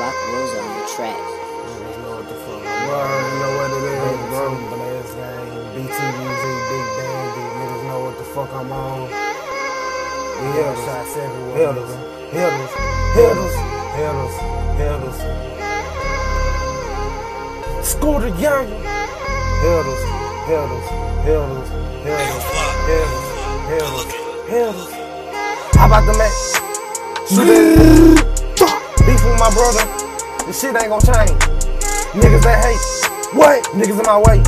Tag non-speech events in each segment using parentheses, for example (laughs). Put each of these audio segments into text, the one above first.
Flock Rosa on the track. Niggas know what the fuck. You know what it is, bro. Blast game, BTVZ, Big Bandit. Niggas know what the fuck I'm on. We Hitters. have shots everywhere. Hitters. nigga. Hitters. Hitters. Hitters. Hitters. School the young. Hitters. Hitters. Hitters. Hitters. Hitters. Hitters. Hitters. How about the man? Beef with my brother. This shit ain't gonna change. Niggas that hate. What? Niggas in my way.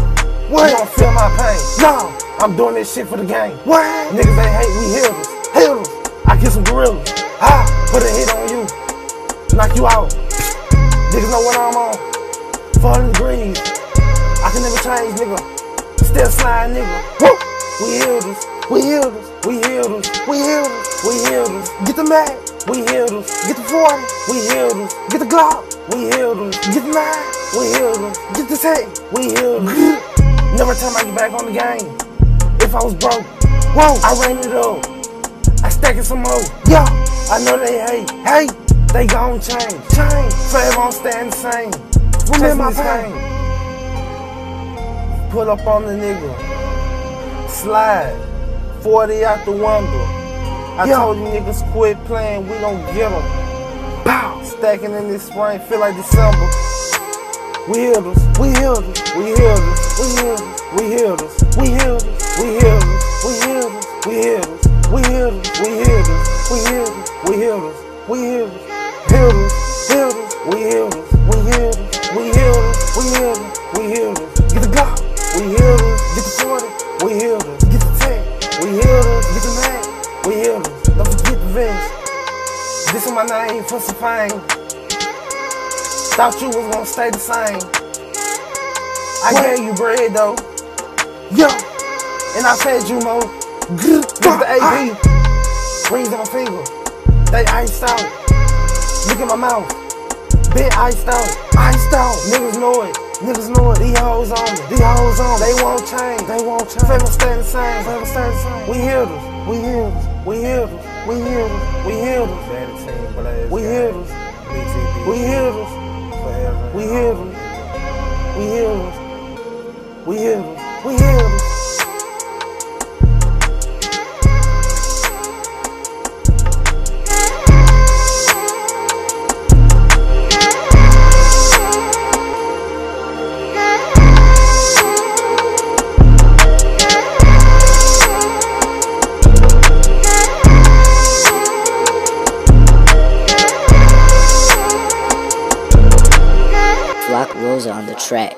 What? You don't feel my pain. No. I'm doing this shit for the game. What? Niggas that hate, we hitters. Hitters. I kill some gorillas. Ah, put a hit on you. Knock you out. Niggas know what I'm on. 400 degrees. I can never change, nigga. Still slide, nigga. Woo! We hitters. We hitters. We hitters. We hitters. We hitters. Get the mag. We hitters. Get the 40. We hitters. Get the Glock. We hitters. Get the 9. We hitters. Get the tank. We healed hitters. (laughs) Never turn my back on the game. If I was broke, whoa, I ran it up. I stack it some more. Yeah, I know they hate. Hey, they gon' change. Change. Forever I'm staying the same. Remember my pain. Pull up on the nigga. Slide. 40 out the window. I Yeah. told you niggas quit playing, we gon' get them. Pow! Stacking in this spring, feel like December. We healed us, we healed us, we healed us, we healed us, we healed us, we healed us, we healed us, we healed us, we healed us, we healed us, we healed us, we healed us, we healed us, we healed us, healed us, healed us, we healed us, we healed us, we healed us, we healed us, we healed us. Don't forget the Vince. This is my name for some fame. Thought you was gonna stay the same. I gave you bread though. Yo, and I fed you more. This the AB. Rings on my finger. They iced out. Look at my mouth. Been iced out. Iced out. Niggas know it. Niggas know it. These hoes on me. These hoes on. They won't change. They won't change. Favorite stay the same. Favorite stay the same. We healed us. We healed us. We healed us. We hear them. We healers. Seventeen blaze. We hear them. We hear them. We hear them. We hear them. We hear them. We healers. on the track.